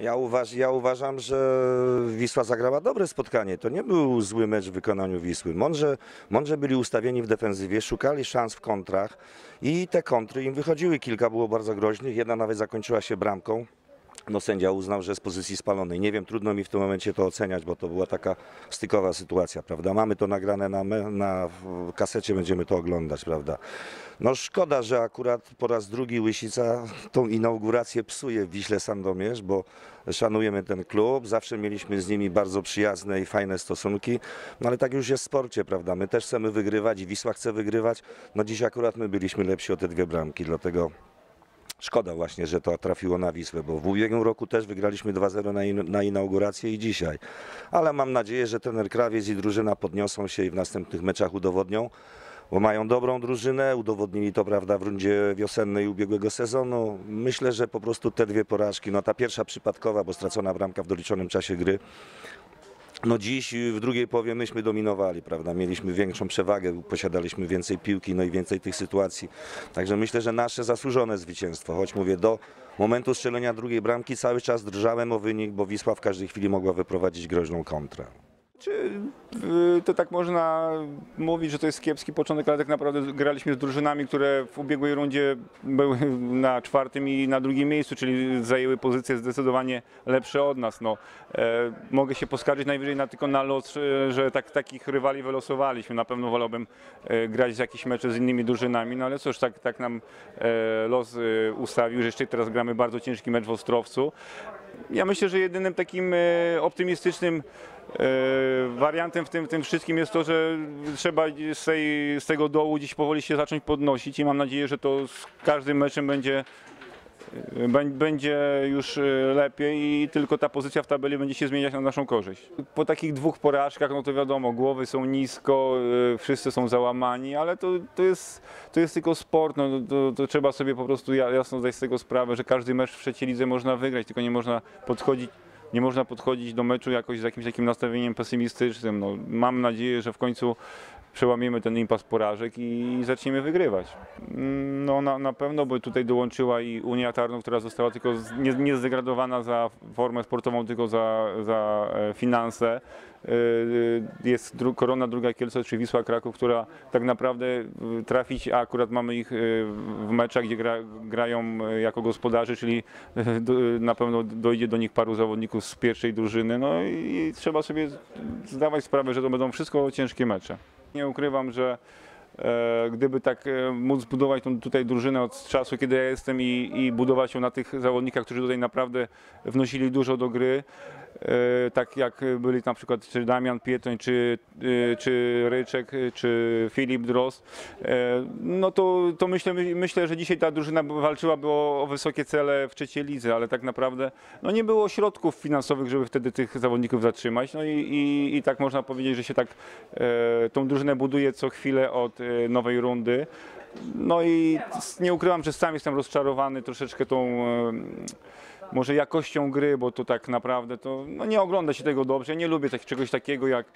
Ja, uważ, ja uważam, że Wisła zagrała dobre spotkanie. To nie był zły mecz w wykonaniu Wisły. Mądrze, mądrze byli ustawieni w defensywie, szukali szans w kontrach i te kontry im wychodziły. Kilka było bardzo groźnych, jedna nawet zakończyła się bramką. No sędzia uznał, że z pozycji spalonej. Nie wiem, trudno mi w tym momencie to oceniać, bo to była taka stykowa sytuacja, prawda? Mamy to nagrane na, na kasecie, będziemy to oglądać, prawda? No szkoda, że akurat po raz drugi Łysica tą inaugurację psuje w Wiśle Sandomierz, bo szanujemy ten klub, zawsze mieliśmy z nimi bardzo przyjazne i fajne stosunki, no ale tak już jest w sporcie, prawda? My też chcemy wygrywać i Wisła chce wygrywać. No dziś akurat my byliśmy lepsi o te dwie bramki, dlatego Szkoda właśnie, że to trafiło na Wisłę, bo w ubiegłym roku też wygraliśmy 2-0 na, in- na inaugurację i dzisiaj. Ale mam nadzieję, że ten Krawiec i drużyna podniosą się i w następnych meczach udowodnią, bo mają dobrą drużynę, udowodnili to prawda w rundzie wiosennej ubiegłego sezonu. Myślę, że po prostu te dwie porażki, no ta pierwsza przypadkowa, bo stracona bramka w doliczonym czasie gry, no dziś w drugiej połowie myśmy dominowali, prawda? Mieliśmy większą przewagę, posiadaliśmy więcej piłki, no i więcej tych sytuacji. Także myślę, że nasze zasłużone zwycięstwo, choć mówię, do momentu strzelenia drugiej bramki cały czas drżałem o wynik, bo Wisła w każdej chwili mogła wyprowadzić groźną kontrę. Czy y, to tak można mówić, że to jest kiepski początek, ale tak naprawdę graliśmy z drużynami, które w ubiegłej rundzie były na czwartym i na drugim miejscu, czyli zajęły pozycje zdecydowanie lepsze od nas. No, e, mogę się poskarżyć najwyżej na, tylko na los, e, że tak, takich rywali wylosowaliśmy. Na pewno wolałbym e, grać jakieś mecze z innymi drużynami, no ale cóż, tak, tak nam e, los ustawił, że jeszcze teraz gramy bardzo ciężki mecz w Ostrowcu. Ja myślę, że jedynym takim e, optymistycznym e, wariantem w tym, w tym wszystkim jest to, że trzeba z, tej, z tego dołu dziś powoli się zacząć podnosić i mam nadzieję, że to z każdym meczem będzie, bę- będzie już e, lepiej i tylko ta pozycja w tabeli będzie się zmieniać na naszą korzyść. Po takich dwóch porażkach, no to wiadomo, głowy są nisko, e, wszyscy są załamani, ale to, to, jest, to jest tylko sport, no, to, to trzeba sobie po prostu ja- jasno zdać z tego sprawę, że każdy mecz w trzeciej lidze można wygrać, tylko nie można podchodzić nie można podchodzić do meczu jakoś z jakimś takim nastawieniem pesymistycznym. No, mam nadzieję, że w końcu przełamiemy ten impas porażek i zaczniemy wygrywać. No na, na pewno, bo tutaj dołączyła i Unia Tarnów, która została tylko z- nie, nie zdegradowana za formę sportową, tylko za, za e, finanse. Y, Jest dru, Korona Druga Kielce czy Wisła Kraków, która tak naprawdę trafić, a akurat mamy ich w meczach, gdzie gra, grają jako gospodarze, czyli do- na pewno dojdzie do nich paru zawodników z pierwszej drużyny. No i trzeba sobie zdawać sprawę, że to będą wszystko ciężkie mecze. Nie ukrywam, że e, gdyby tak e, móc budować tą tutaj drużynę od czasu, kiedy ja jestem i, i budować ją na tych zawodnikach, którzy tutaj naprawdę wnosili dużo do gry, tak jak byli na przykład czy Damian Pietoń, czy, e, czy Ryczek, e, czy Filip Drost, e, no to, to myślę, myślę, że dzisiaj ta drużyna walczyłaby o, o wysokie cele w trzeciej lidze, ale tak naprawdę no nie było środków finansowych, żeby wtedy tych zawodników zatrzymać. No i, i, i tak można powiedzieć, że się tak e, tą drużynę buduje co chwilę od e, nowej rundy. No i nie ukrywam, że sam jestem rozczarowany troszeczkę tą e, może jakością gry, bo to tak naprawdę to no nie ogląda się tego dobrze. Nie lubię tak, czegoś takiego jak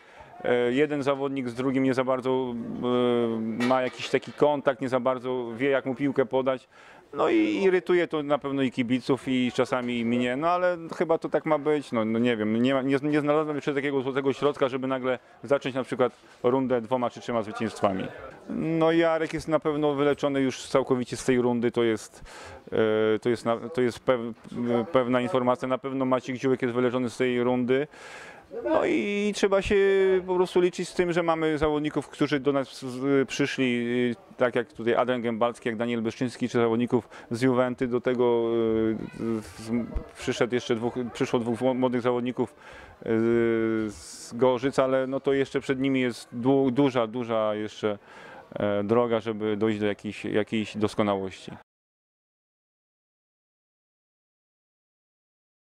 jeden zawodnik z drugim nie za bardzo e, ma jakiś taki kontakt, nie za bardzo wie jak mu piłkę podać. No i irytuje to na pewno i kibiców i czasami i mnie, no ale chyba to tak ma być, no, no nie wiem, nie, nie, nie znalazłem jeszcze takiego złotego środka, żeby nagle zacząć na przykład rundę dwoma czy trzema zwycięstwami. No Jarek jest na pewno wyleczony już całkowicie z tej rundy, to jest, e, to jest, to jest pew, pewna informacja, na pewno Maciek Ziółek jest wyleczony z tej rundy. No i trzeba się po prostu liczyć z tym, że mamy zawodników, którzy do nas z- przyszli, y, tak jak tutaj Adrian Gębalski, jak Daniel Beszczyński, czy zawodników z Juventy. Do tego y, przyszedł jeszcze dwóch, przyszło dwóch młodych zawodników y, z Gorzyc, ale no to jeszcze przed nimi jest du, duża, duża jeszcze e, droga, żeby dojść do jakiejś, jakiejś doskonałości.